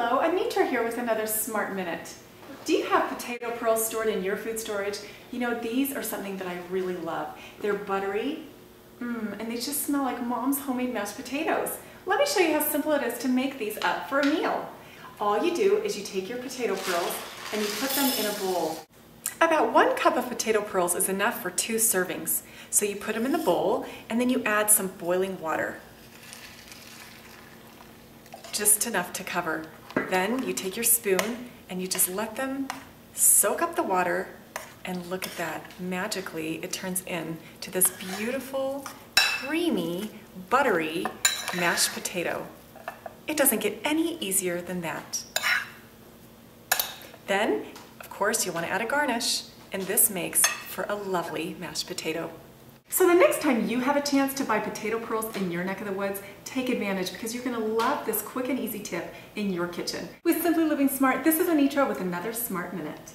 Hello, Anitra here with another Smart Minute. Do you have potato pearls stored in your food storage? You know, these are something that I really love. They're buttery, mmm, and they just smell like mom's homemade mashed potatoes. Let me show you how simple it is to make these up for a meal. All you do is you take your potato pearls and you put them in a bowl. About one cup of potato pearls is enough for two servings. So you put them in the bowl and then you add some boiling water just enough to cover. Then you take your spoon and you just let them soak up the water and look at that. Magically, it turns into this beautiful, creamy, buttery mashed potato. It doesn't get any easier than that. Then, of course, you want to add a garnish, and this makes for a lovely mashed potato. So the next time you have a chance to buy potato pearls in your neck of the woods, take advantage because you're going to love this quick and easy tip in your kitchen. With Simply Living Smart, this is Anitra with another Smart Minute.